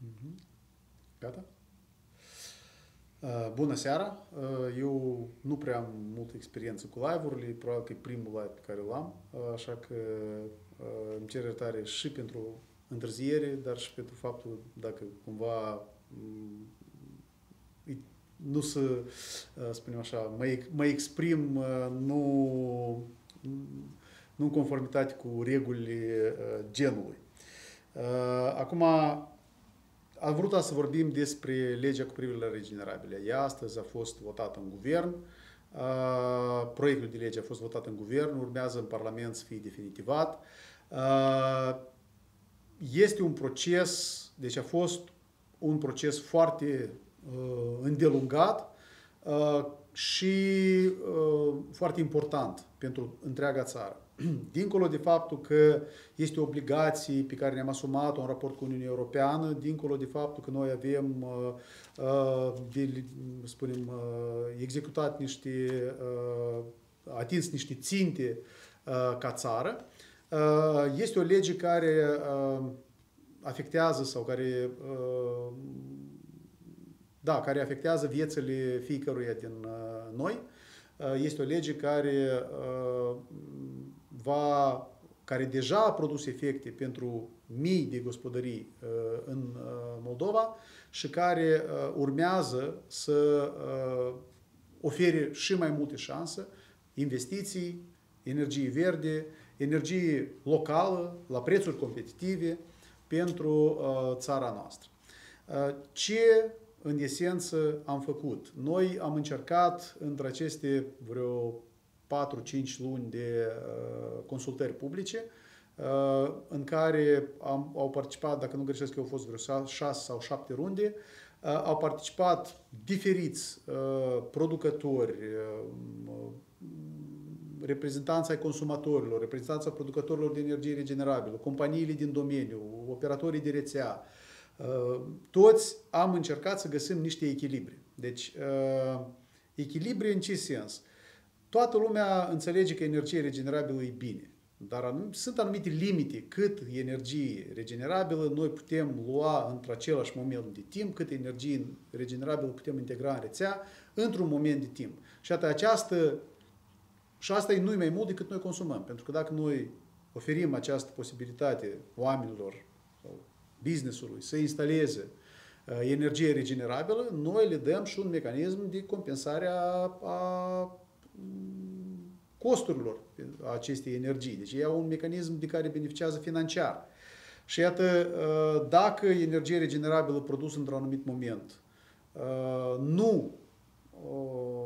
Mhm. Gata? Uh, bună seara! Uh, eu nu prea am multă experiență cu live-urile, probabil că e primul live pe care l-am, uh, așa că îmi cer iertare și pentru întârziere, dar și pentru faptul dacă cumva mm, nu să, spunem așa, mă, mă exprim nu, nu în conformitate cu regulile genului. Acum, am vrut să vorbim despre legea cu privire la regenerabile. Ea astăzi a fost votată în guvern, proiectul de lege a fost votat în guvern, urmează în Parlament să fie definitivat. Este un proces, deci a fost un proces foarte îndelungat și foarte important pentru întreaga țară. dincolo de faptul că este o obligație pe care ne-am asumat-o în raport cu Uniunea Europeană, dincolo de faptul că noi avem uh, uh, de, spunem, uh, executat niște, atins niște ținte ca țară, este o lege care afectează sau care da, care afectează viețile fiecăruia din noi. Este o lege care va, care deja a produs efecte pentru mii de gospodării uh, în uh, Moldova și care uh, urmează să ofere și mai multe șanse, investiții, energie verde, energie locală, la prețuri competitive pentru țara noastră. Ce, în esență, am făcut? Noi am încercat între aceste vreo 4-5 luni de uh, consultări publice uh, în care am, au participat, dacă nu greșesc eu, au fost vreo 6 sau 7 runde, uh, au participat diferiți producători, reprezentanța ai consumatorilor, reprezentanța producătorilor de energie regenerabilă, companiile din domeniu, operatorii de rețea, toți am încercat să găsim niște echilibre. Deci, echilibre în ce sens? Toată lumea înțelege că energie regenerabilă e bine, dar sunt anumite limite cât energie regenerabilă noi putem lua într-același moment de timp, cât energie regenerabilă putem integra în rețea într-un moment de timp. Și atât această și asta e nu mai mult decât noi consumăm. Pentru că dacă noi oferim această posibilitate oamenilor sau business-ului să instaleze uh, energie regenerabilă, noi le dăm și un mecanism de compensare a, a costurilor acestei energii. Deci e un mecanism de care beneficiază financiar. Și iată, uh, dacă energie regenerabilă produsă într-un anumit moment uh, nu, uh,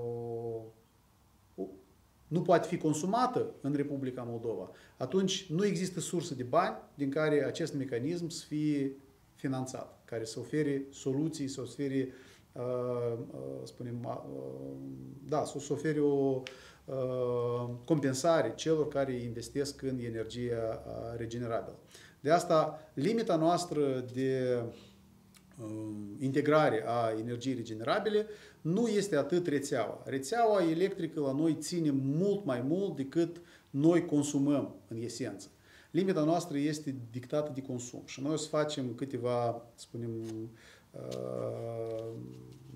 nu poate fi consumată în Republica Moldova, atunci nu există sursă de bani din care acest mecanism să fie finanțat, care să ofere soluții, să ofere, spunem, da, să ofere o Uh, compensare celor care investesc în energia uh, regenerabilă. De asta, limita noastră de uh, integrare a energiei regenerabile nu este atât rețeaua. Rețeaua electrică la noi ține mult mai mult decât noi consumăm în esență. Limita noastră este dictată de consum și noi o să facem câteva, spunem,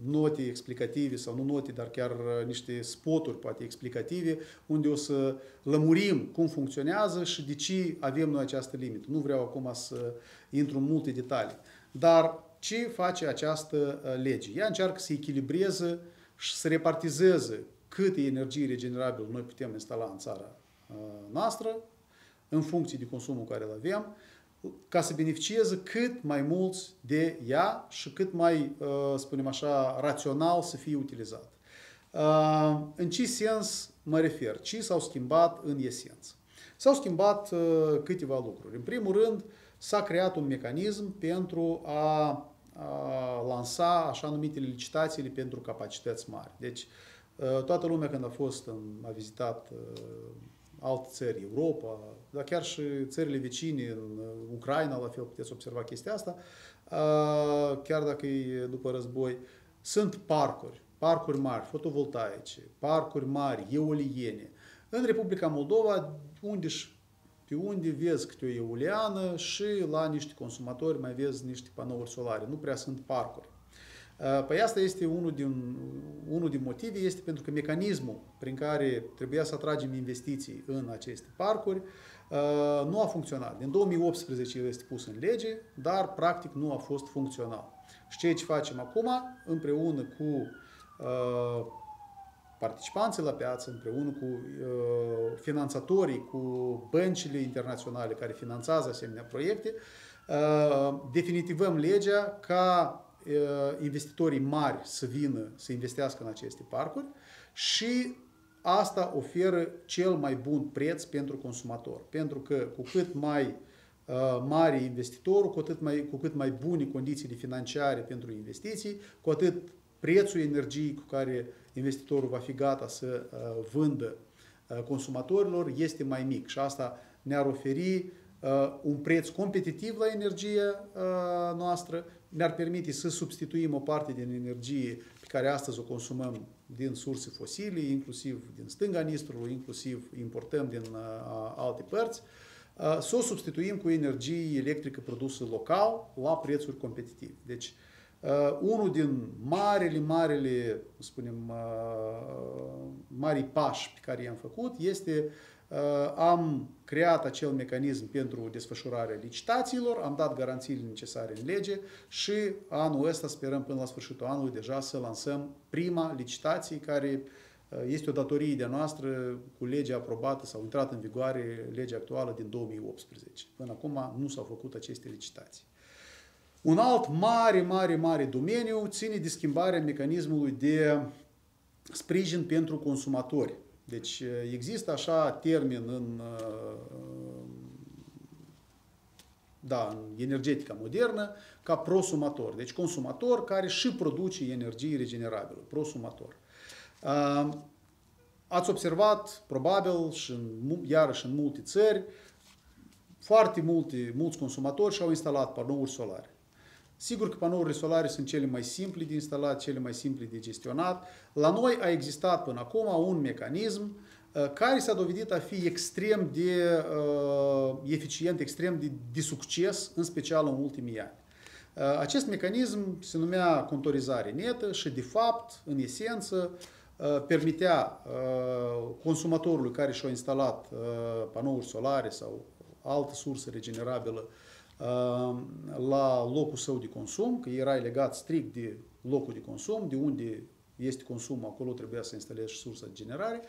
note explicative sau nu note, dar chiar uh, niște spoturi poate explicative unde o să lămurim cum funcționează și de ce avem noi această limită. Nu vreau acum să intru în multe detalii. Dar ce face această uh, lege? Ea încearcă să echilibreze și să repartizeze câte energie regenerabilă noi putem instala în țara uh, noastră, în funcție de consumul care îl avem, ca să beneficieze cât mai mulți de ea și cât mai, uh, spunem așa, rațional să fie utilizat. Uh, în ce sens mă refer? Ce s-au schimbat în esență? S-au schimbat uh, câteva lucruri. În primul rând, s-a creat un mecanism pentru a, a lansa așa numitele licitațiile pentru capacități mari. Deci, toată lumea când a fost, a vizitat alte țări, Europa, dar chiar și țările vecine, în Ucraina, la fel puteți observa chestia asta, chiar dacă e după război, sunt parcuri, parcuri mari, fotovoltaice, parcuri mari, eoliene. În Republica Moldova, unde pe unde vezi câte o euleană și la niște consumatori mai vezi niște panouri solare. Nu prea sunt parcuri. Uh, păi asta este unul din, unul din motive, este pentru că mecanismul prin care trebuia să atragem investiții în aceste parcuri uh, nu a funcționat. Din 2018 este pus în lege, dar practic nu a fost funcțional. Și ceea ce facem acum, împreună cu uh, participanții la piață, împreună cu uh, finanțatorii, cu băncile internaționale care finanțează asemenea proiecte, uh, definitivăm legea ca uh, investitorii mari să vină să investească în aceste parcuri și asta oferă cel mai bun preț pentru consumator. Pentru că cu cât mai uh, mare investitorul, cu, atât mai, cu cât mai bune condițiile financiare pentru investiții, cu atât prețul energiei cu care investitorul va fi gata să uh, vândă uh, consumatorilor este mai mic și asta ne-ar oferi uh, un preț competitiv la energia noastră, ne-ar permite să substituim o parte din energie pe care astăzi o consumăm din surse fosile, inclusiv din stânga Nistrului, inclusiv importăm din alte părți, să o substituim cu energie electrică produsă local la prețuri competitive. Deci, Uh, unul din marele, marele, spunem, uh, mari pași pe care i-am făcut este uh, am creat acel mecanism pentru desfășurarea licitațiilor, am dat garanțiile necesare în lege și anul ăsta sperăm până la sfârșitul anului deja să lansăm prima licitație care uh, este o datorie de noastră cu legea aprobată sau intrat în vigoare legea actuală din 2018. Până acum nu s-au făcut aceste licitații. Un alt mare, mare, mare domeniu ține de schimbarea mecanismului de sprijin pentru consumatori. Deci există așa termen în, da, în energetica modernă ca prosumator. Deci consumator care și produce energie regenerabilă, prosumator. Ați observat, probabil, și în, iarăși în multe țări, foarte multe, mulți consumatori și-au instalat panouri solare. Sigur că panourile solare sunt cele mai simple de instalat, cele mai simple de gestionat. La noi a existat până acum un mecanism uh, care s-a dovedit a fi extrem de uh, eficient, extrem de, de succes, în special în ultimii ani. Uh, acest mecanism se numea contorizare netă și, de fapt, în esență, uh, permitea uh, consumatorului care și-a instalat uh, panouri solare sau altă sursă regenerabilă la locul său de consum, că era legat strict de locul de consum, de unde este consumul, acolo trebuia să instalezi și sursa de generare,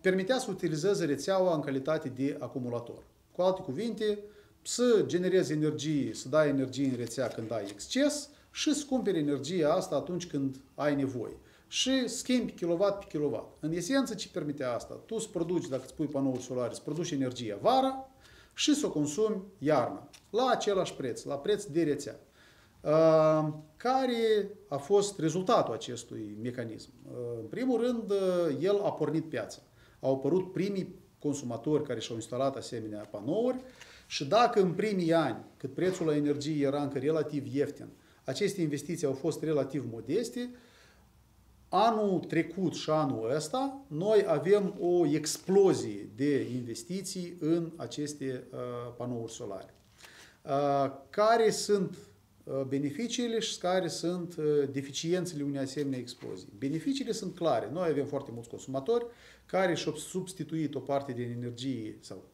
permitea să utilizeze rețeaua în calitate de acumulator. Cu alte cuvinte, să generezi energie, să dai energie în rețea când ai exces și să cumperi energia asta atunci când ai nevoie. Și schimbi kilowatt pe kilowatt. În esență, ce permitea asta? Tu să produci, dacă îți pui panouri solare, să produci energia vara, și să o consumi iarna, la același preț, la preț de rețea. Uh, care a fost rezultatul acestui mecanism? Uh, în primul rând, uh, el a pornit piața. Au apărut primii consumatori care și-au instalat asemenea panouri și dacă în primii ani, cât prețul la energie era încă relativ ieftin, aceste investiții au fost relativ modeste, Anul trecut și anul ăsta, noi avem o explozie de investiții în aceste uh, panouri solare. Uh, care sunt uh, beneficiile și care sunt uh, deficiențele unei asemenea explozii? Beneficiile sunt clare. Noi avem foarte mulți consumatori care și-au substituit o parte din energie sau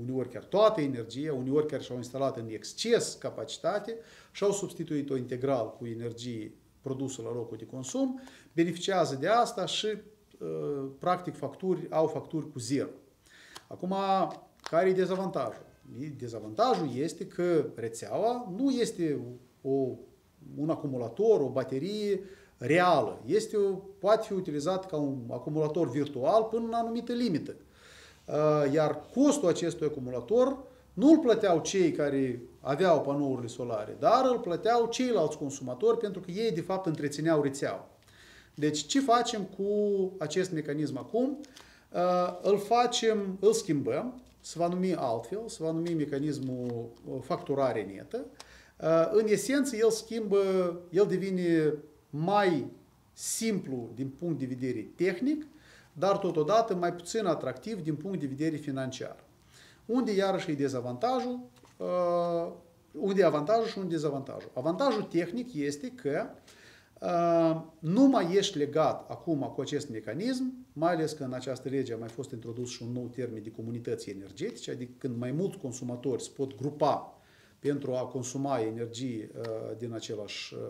uneori chiar toată energia, uneori chiar și-au instalat în exces capacitate și au substituit-o integral cu energie produsul la locul de consum, beneficiază de asta și uh, practic facturi, au facturi cu zero. Acum, care e dezavantajul? Dezavantajul este că rețeaua nu este o, un acumulator, o baterie reală. Este o, poate fi utilizat ca un acumulator virtual până în anumită limită. Uh, iar costul acestui acumulator nu îl plăteau cei care aveau panourile solare, dar îl plăteau ceilalți consumatori pentru că ei de fapt întrețineau rețeaua. Deci ce facem cu acest mecanism acum? Uh, îl facem, îl schimbăm, se va numi altfel, se va numi mecanismul uh, facturare netă. Uh, în esență, el schimbă, el devine mai simplu din punct de vedere tehnic, dar totodată mai puțin atractiv din punct de vedere financiar. Unde iarăși e dezavantajul, uh, unde e avantajul și unde e dezavantajul. Avantajul tehnic este că uh, nu mai ești legat acum cu acest mecanism, mai ales că în această lege a mai fost introdus și un nou termen de comunități energetice, adică când mai mulți consumatori se pot grupa pentru a consuma energie uh, din același uh,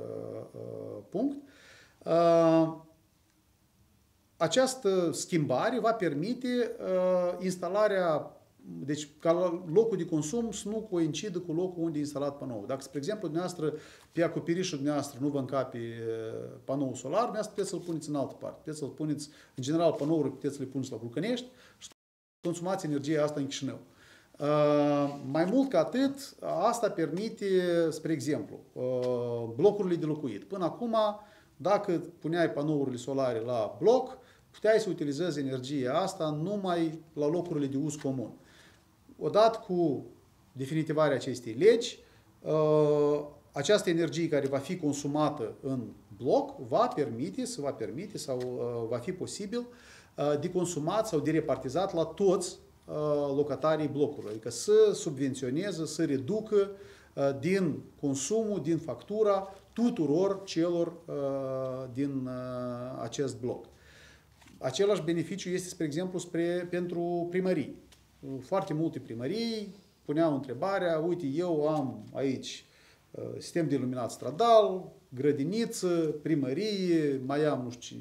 uh, punct. Această schimbare va permite instalarea deci, ca locul de consum să nu coincidă cu locul unde e instalat panoul. Dacă, spre exemplu, dumneavoastră, pe acoperișul dumneavoastră nu vă încape panoul solar, dumneavoastră puteți să-l puneți în altă parte. Puteți să-l puneți, în general, panourile puteți să le puneți la Vulcănești și consumați energia asta în Chișinău. Uh, mai mult ca atât, asta permite, spre exemplu, uh, blocurile de locuit. Până acum, dacă puneai panourile solare la bloc, puteai să utilizezi energia asta numai la locurile de uz comun. Odată cu definitivarea acestei legi, uh, această energie care va fi consumată în bloc va permite, să va permite sau va fi posibil de consumat sau de repartizat la toți Uh, locatarii blocului, adică să subvenționeze, să reducă uh, din consumul, din factura tuturor celor uh, din acest bloc. Același beneficiu este, spre exemplu, spre, pentru primării. Foarte multe primării puneau întrebarea, uite, eu am aici sistem de iluminat stradal, grădiniță, primărie, mai am, nu știu,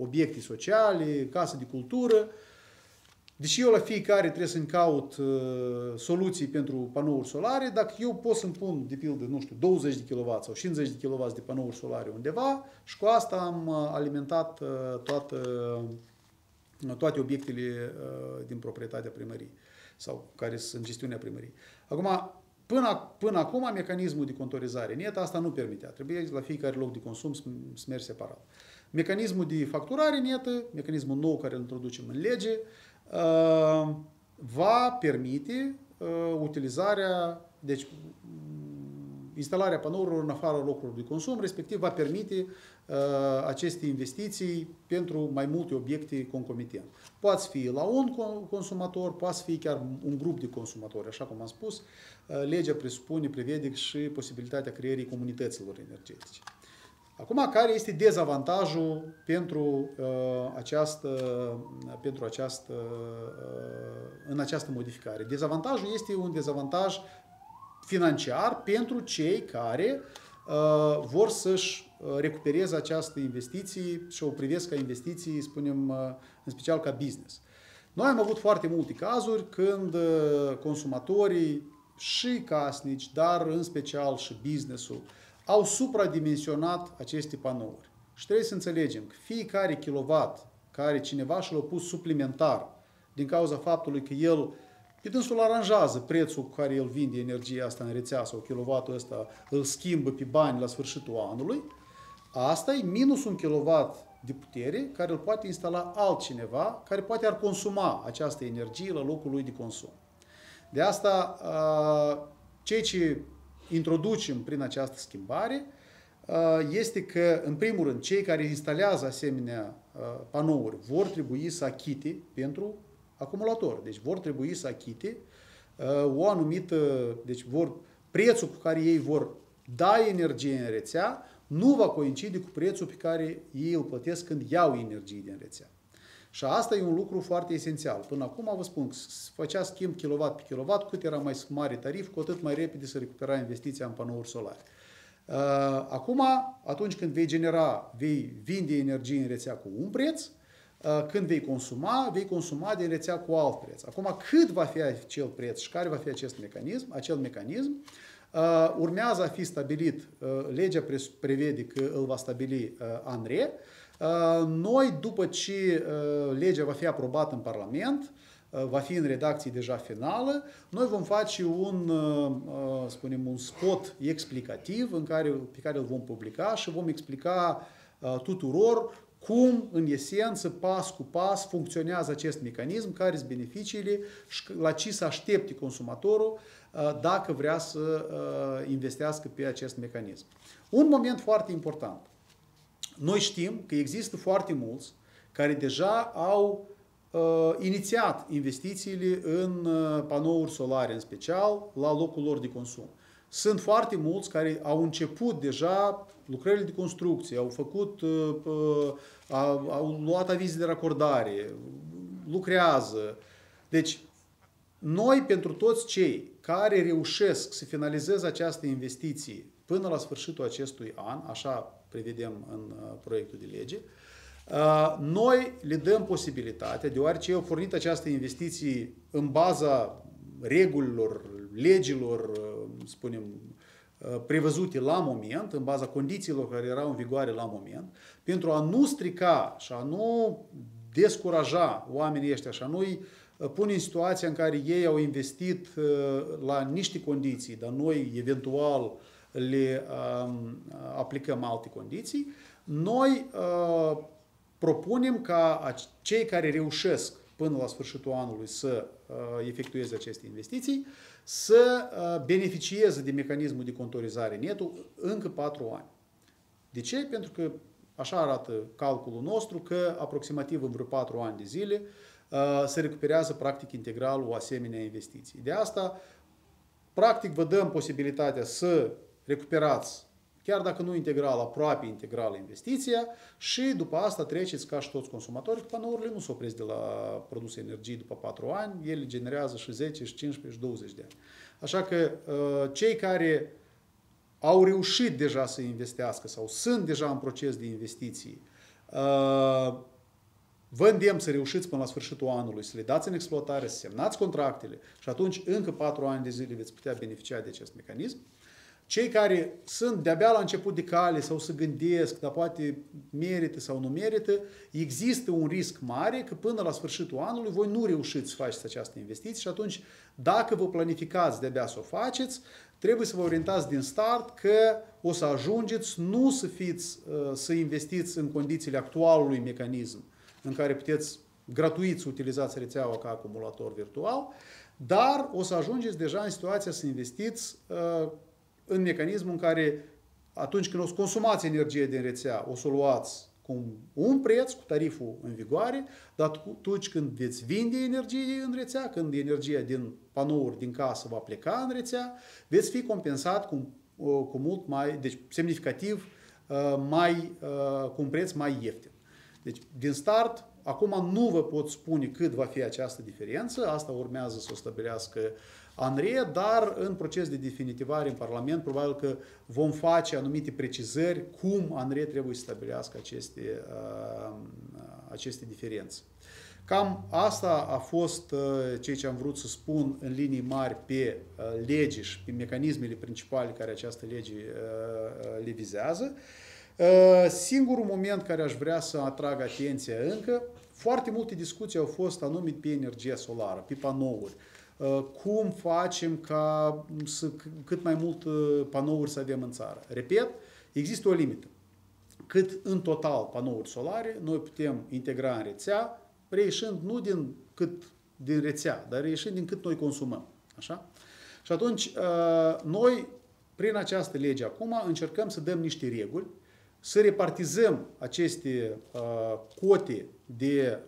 obiecte sociale, casă de cultură, Deși eu la fiecare trebuie să-mi caut uh, soluții pentru panouri solare, dacă eu pot să-mi pun, de pildă, nu știu, 20 de kW sau 50 de kW de panouri solare undeva și cu asta am uh, alimentat uh, toată, uh, toate obiectele uh, din proprietatea primăriei sau care sunt în gestiunea primăriei. Acum, Până, până acum, mecanismul de contorizare net asta nu permitea. Trebuie la fiecare loc de consum să mergi separat. Mecanismul de facturare netă, mecanismul nou care îl introducem în lege, Uh, va permite uh, utilizarea, deci mm, instalarea panourilor în afara locurilor de consum, respectiv va permite uh, aceste investiții pentru mai multe obiecte concomitent. Poate fi la un consumator, poate fi chiar un grup de consumatori, așa cum am spus, legea presupune, prevede și posibilitatea creierii comunităților energetice. Acum, care este dezavantajul pentru uh, această, pentru această, uh, în această modificare? Dezavantajul este un dezavantaj financiar pentru cei care uh, vor să-și uh, recupereze această investiție și o privesc ca investiții, spunem, uh, în special ca business. Noi am avut foarte multe cazuri când uh, consumatorii și casnici, dar în special și businessul, au supradimensionat aceste panouri. Și trebuie să înțelegem că fiecare kilowatt care cineva și l-a pus suplimentar din cauza faptului că el pe dânsul aranjează prețul cu care el vinde energia asta în rețea sau kilowattul ăsta îl schimbă pe bani la sfârșitul anului, asta e minus un kilowatt de putere care îl poate instala altcineva care poate ar consuma această energie la locul lui de consum. De asta, cei ce introducem prin această schimbare uh, este că, în primul rând, cei care instalează asemenea uh, panouri vor trebui să achite pentru acumulator. Deci vor trebui să achite uh, o anumită, deci vor, prețul cu care ei vor da energie în rețea nu va coincide cu prețul pe care ei îl plătesc când iau energie din rețea. Și asta e un lucru foarte esențial. Până acum, vă spun, făcea schimb kilowatt pe kilowatt, cât era mai mare tarif, cu atât mai repede se recupera investiția în panouri solare. Uh, acum, atunci când vei genera, vei vinde energie în rețea cu un preț, uh, când vei consuma, vei consuma din rețea cu alt preț. Acum, cât va fi acel preț și care va fi acest mecanism, acel mecanism, uh, urmează a fi stabilit, legea prevede că îl va stabili ANRE, Uh, noi, după ce uh, legea va fi aprobată în Parlament, uh, va fi în redacție deja finală, noi vom face un, spunem, un spot explicativ în care, pe care îl vom publica și vom explica tuturor cum, în esență, pas cu pas, funcționează acest mecanism, care sunt beneficiile și la ce să aștepte consumatorul dacă vrea să investească pe acest mecanism. Un moment foarte important. Noi știm că există foarte mulți care deja au uh, inițiat investițiile în uh, panouri solare în special la locul lor de consum. Sunt foarte mulți care au început deja lucrările de construcție, au făcut, uh, uh, au, au luat avize de racordare, lucrează. Deci, noi, pentru toți cei care reușesc să finalizeze această investiție până la sfârșitul acestui an, așa prevedem în uh, proiectul de lege, noi le dăm posibilitatea, deoarece au pornit această investiție în baza regulilor, legilor, spunem, prevăzute la moment, în baza condițiilor care erau în vigoare la moment, pentru a nu strica și a nu descuraja oamenii ăștia și a nu-i pune în situația în care ei au investit la niște condiții, dar noi eventual le aplicăm alte condiții, noi propunem ca cei care reușesc până la sfârșitul anului să efectueze aceste investiții, să beneficieze de mecanismul de contorizare netul încă 4 ani. De ce? Pentru că așa arată calculul nostru că aproximativ în vreo 4 ani de zile se recuperează practic integral o asemenea investiție. De asta, practic, vă dăm posibilitatea să recuperați chiar dacă nu integral, aproape integral investiția și după asta treceți ca și toți consumatorii, că panourile nu se opresc de la produse energie după 4 ani, ele generează și 10, și 15, și 20 de ani. Așa că uh, cei care au reușit deja să investească sau sunt deja în proces de investiții, uh, vă îndemn să reușiți până la sfârșitul anului, să le dați în exploatare, să semnați contractele și atunci încă 4 ani de zile veți putea beneficia de acest mecanism. Cei care sunt de-abia la început de cale sau să gândesc, dar poate merită sau nu merită, există un risc mare că până la sfârșitul anului voi nu reușiți să faceți această investiție și atunci, dacă vă planificați de-abia să o faceți, trebuie să vă orientați din start că o să ajungeți nu să fiți, uh, să investiți în condițiile actualului mecanism în care puteți gratuit să utilizați rețeaua ca acumulator virtual, dar o să ajungeți deja în situația să investiți uh, în mecanismul în care atunci când o să consumați energie din rețea, o să o luați cu un preț, cu tariful în vigoare, dar atunci când veți vinde energie în rețea, când energia din panouri din casă va pleca în rețea, veți fi compensat cu, cu mult mai, deci semnificativ, uh, mai, uh, cu un preț mai ieftin. Deci, din start, acum nu vă pot spune cât va fi această diferență, asta urmează să o stabilească ANRE, dar în proces de definitivare în Parlament probabil că vom face anumite precizări cum ANRE trebuie să stabilească aceste, uh, aceste diferențe. Cam asta a fost uh, ceea ce am vrut să spun în linii mari pe uh, legi și pe mecanismele principale care această lege le vizează. Singurul moment care aș vrea să atrag atenția încă, foarte multe discuții au fost anume pe energia solară, pe panouri. Uh, cum facem ca să, cât mai mult uh, panouri să avem în țară. Repet, există o limită. Cât în total panouri solare noi putem integra în rețea, reieșind nu din cât din rețea, dar reieșind din cât noi consumăm. Așa? Și atunci, uh, noi, prin această lege acum, încercăm să dăm niște reguli, să repartizăm aceste cote de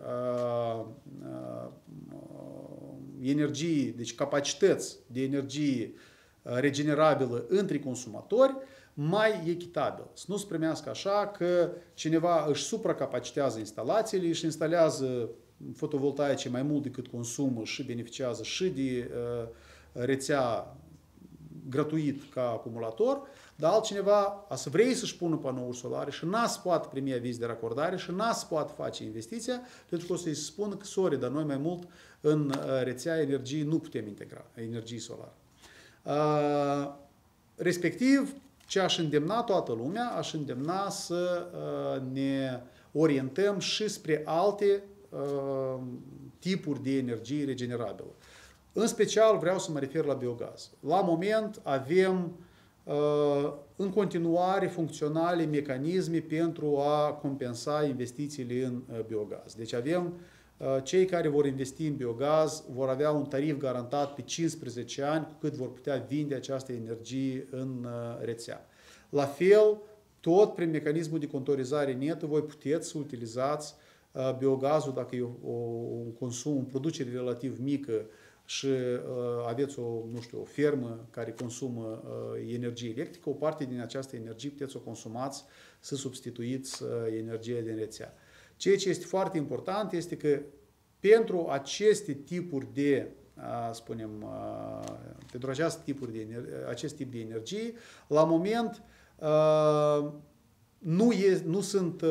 energie, deci capacități de energie uh, regenerabilă între consumatori mai echitabil. Să nu se primească așa că cineva își supracapacitează instalațiile, își instalează fotovoltaice mai mult decât consumă și beneficiază și de uh, rețea gratuit ca acumulator, dar altcineva a să vrei să-și pună panouri solare și n-a să poată primi aviz de racordare și n-a să poată face investiția, pentru că o să-i spună că, sorry, dar noi mai mult în uh, rețea energiei nu putem integra, energii solare. Uh, respectiv, ce aș îndemna toată lumea, aș îndemna să uh, ne orientăm și spre alte tipuri de energie regenerabilă. În special vreau să mă refer la biogaz. La moment avem în continuare funcționale mecanisme pentru a compensa investițiile în biogaz. Deci avem cei care vor investi în biogaz vor avea un tarif garantat pe 15 ani cu cât vor putea vinde această energie în rețea. La fel, tot prin mecanismul de contorizare netă voi puteți să utilizați biogazul, dacă e o, un consum, o producere relativ mică și aveți o, nu știu, o fermă care consumă energie electrică, o parte din această energie puteți să o consumați, să substituiți energia din rețea. Ceea ce este foarte important este că pentru aceste tipuri de spunem, pentru acest, tipuri de, acest tip de energie, la moment nu, e, nu, sunt,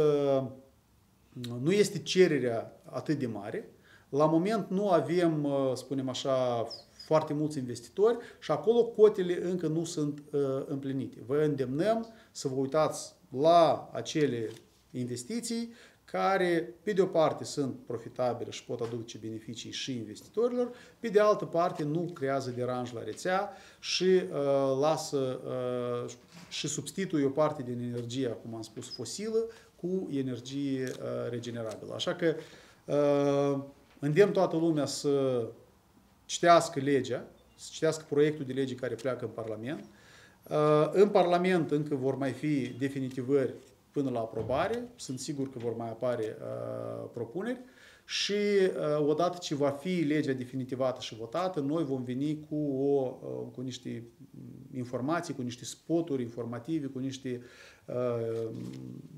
nu este cererea atât de mare, la moment nu avem, spunem așa, foarte mulți investitori și acolo cotele încă nu sunt împlinite. Vă îndemnăm să vă uitați la acele investiții care, pe de o parte, sunt profitabile și pot aduce beneficii și investitorilor, pe de altă parte, nu creează deranj la rețea și uh, lasă uh, și substituie o parte din energia, cum am spus, fosilă cu energie uh, regenerabilă. Așa că uh, îndemn toată lumea să citească legea, să citească proiectul de lege care pleacă în Parlament. Uh, în Parlament încă vor mai fi definitivări până la aprobare. Sunt sigur că vor mai apare uh, propuneri și uh, odată ce va fi legea definitivată și votată, noi vom veni cu, o, uh, cu niște informații, cu niște spoturi informative, cu niște uh,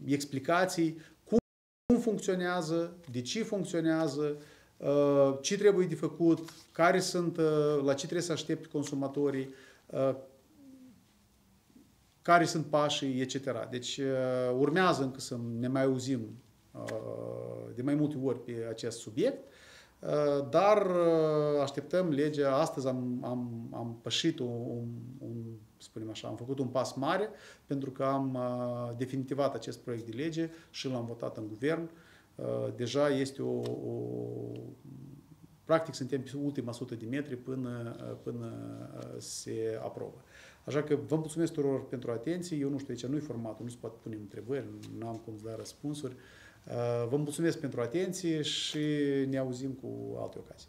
explicații cum, cum funcționează, de ce funcționează, uh, ce trebuie de făcut, care sunt, uh, la ce trebuie să aștepte consumatorii, uh, care sunt pașii, etc. Deci uh, urmează încă să ne mai auzim uh, de mai multe ori pe acest subiect, uh, dar așteptăm legea. Astăzi am, am, am pășit un, un, spunem așa, am făcut un pas mare pentru că am definitivat acest proiect de lege și l-am votat în guvern. Deja este o, o practic suntem pe ultima sută de metri până, până se aprobă. Așa că vă mulțumesc tuturor pentru atenție. Eu nu știu, aici nu-i formatul, nu se poate pune întrebări, nu am cum să da răspunsuri. Uh, vă mulțumesc pentru atenție și ne auzim cu alte ocazii.